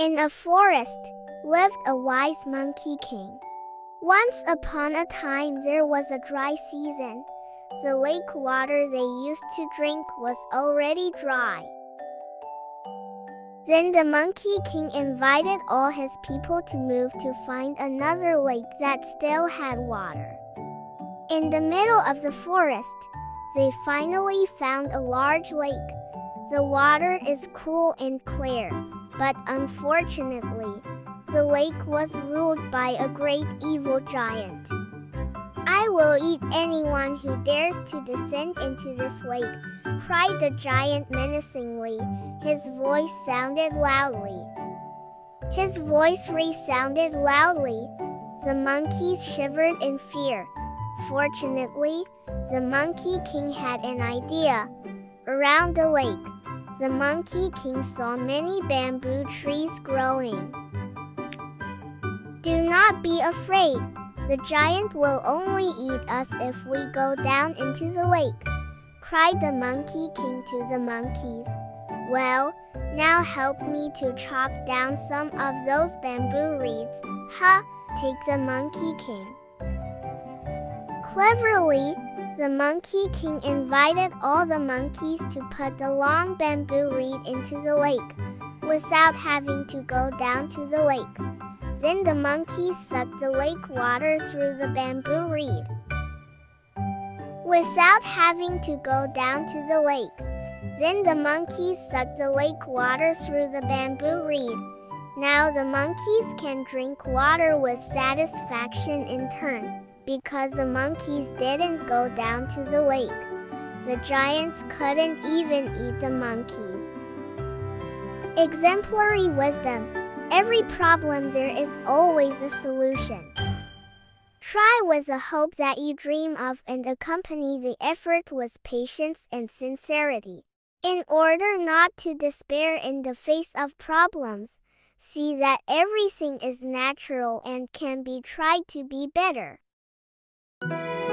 In a forest lived a wise monkey king. Once upon a time there was a dry season. The lake water they used to drink was already dry. Then the Monkey King invited all his people to move to find another lake that still had water. In the middle of the forest, they finally found a large lake. The water is cool and clear, but unfortunately, the lake was ruled by a great evil giant. I will eat anyone who dares to descend into this lake, cried the giant menacingly. His voice sounded loudly. His voice resounded loudly. The monkeys shivered in fear. Fortunately, the Monkey King had an idea. Around the lake, the Monkey King saw many bamboo trees growing. Do not be afraid. The giant will only eat us if we go down into the lake, cried the Monkey King to the monkeys. Well, now help me to chop down some of those bamboo reeds. Ha! Take the Monkey King. Cleverly, the Monkey King invited all the monkeys to put the long bamboo reed into the lake without having to go down to the lake. Then the monkeys sucked the lake water through the bamboo reed without having to go down to the lake. Then the monkeys sucked the lake water through the bamboo reed. Now the monkeys can drink water with satisfaction in turn because the monkeys didn't go down to the lake. The giants couldn't even eat the monkeys. Exemplary wisdom. Every problem there is always a solution. Try was the hope that you dream of and accompany the effort with patience and sincerity. In order not to despair in the face of problems, see that everything is natural and can be tried to be better. Thank you.